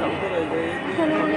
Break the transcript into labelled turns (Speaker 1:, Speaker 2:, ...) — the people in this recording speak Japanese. Speaker 1: Hello.